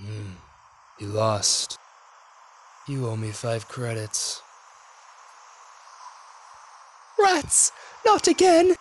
Hmm. You lost. You owe me five credits. Rats! Not again!